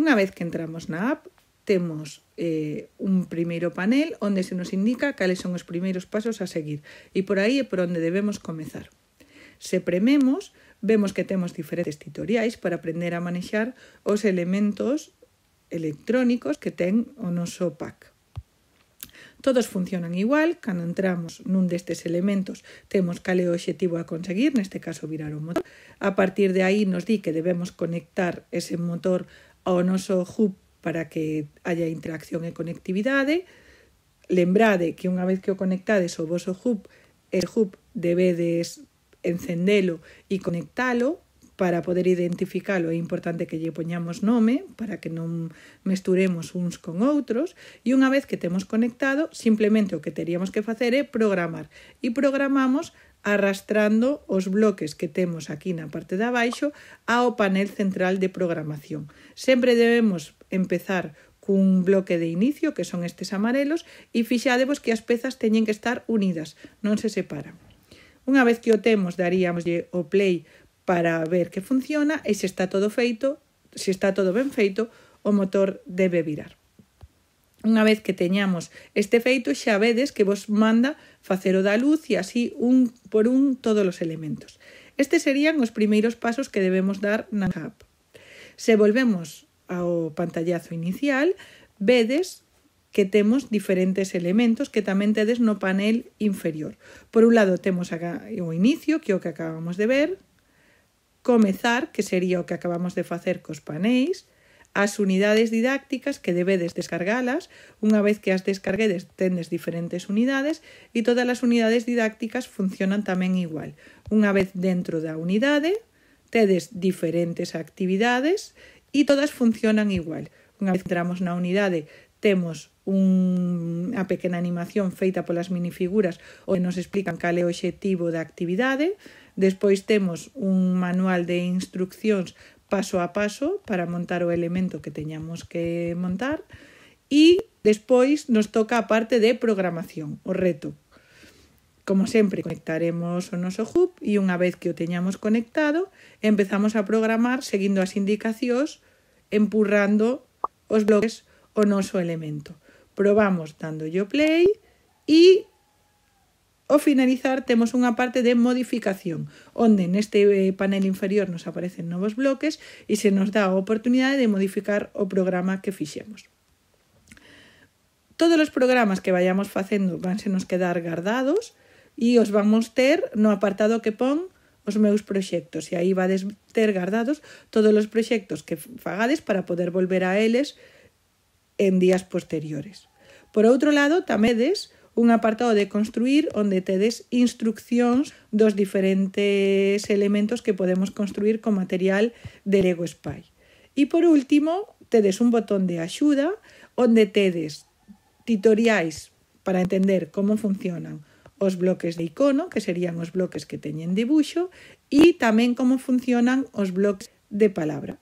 Unha vez que entramos na app, temos eh, un primeiro panel onde se nos indica cales son os primeiros pasos a seguir e por aí é por onde debemos comezar. Se prememos, vemos que temos diferentes tutoriais para aprender a manexar os elementos electrónicos que ten o noso pack. Todos funcionan igual, cando entramos nun destes elementos temos cal é o objetivo a conseguir, neste caso virar o motor. A partir de aí nos di que debemos conectar ese motor ao noso hub para que haya interacción e conectividade. Lembrade que unha vez que o conectades ao voso hub, ese hub debedes encendelo e conectalo para poder identificalo é importante que lle poñamos nome para que non mesturemos uns con outros e unha vez que temos conectado simplemente o que teríamos que facer é programar e programamos arrastrando os bloques que temos aquí na parte de abaixo ao panel central de programación. Sempre debemos empezar cun bloque de inicio, que son estes amarelos, e fixadevos que as pezas teñen que estar unidas, non se separan. Unha vez que o temos, daríamoslle o play para ver que funciona e se está todo feito, se está todo ben feito, o motor debe virar. Unha vez que teñamos este feito, xa vedes que vos manda facer o da luz e así un por un todos os elementos. Estes serían os primeiros pasos que debemos dar na app. Se volvemos ao pantallazo inicial, vedes que temos diferentes elementos que tamén tedes no panel inferior. Por un lado temos o inicio, que é o que acabamos de ver, comezar, que sería o que acabamos de facer cos paneis, as unidades didácticas que debedes descargalas, unha vez que as descarguedes tendes diferentes unidades e todas as unidades didácticas funcionan tamén igual. Unha vez dentro da unidade, tedes diferentes actividades e todas funcionan igual. Unha vez entramos na unidade, temos un a pequena animación feita polas minifiguras onde nos explican cal é o obxectivo da actividade. Despois temos un manual de instruccións paso a paso para montar o elemento que teñamos que montar e despois nos toca a parte de programación, o reto. Como sempre, conectaremos o noso hub e unha vez que o teñamos conectado, empezamos a programar seguindo as indicacións, empurrando os bloques o noso elemento. Probamos dando yo play e ao finalizar temos unha parte de modificación, onde neste eh, panel inferior nos aparecen novos bloques e se nos dá a oportunidade de modificar o programa que fixemos. Todos os programas que vayamos facendo vanse nos quedar guardados e os vamos ter no apartado que pon os meus proxectos e aí vades ter guardados todos os proxectos que fagades para poder volver a eles en días posteriores. Por outro lado, tamedes un apartado de construir onde tedes instruccións dos diferentes elementos que podemos construir con material de Lego Spy. E por último, tedes un botón de axuda onde tedes tutoriais para entender como funcionan os bloques de icono, que serían os bloques que teñen dibuxo, e tamén como funcionan os bloques de palabra.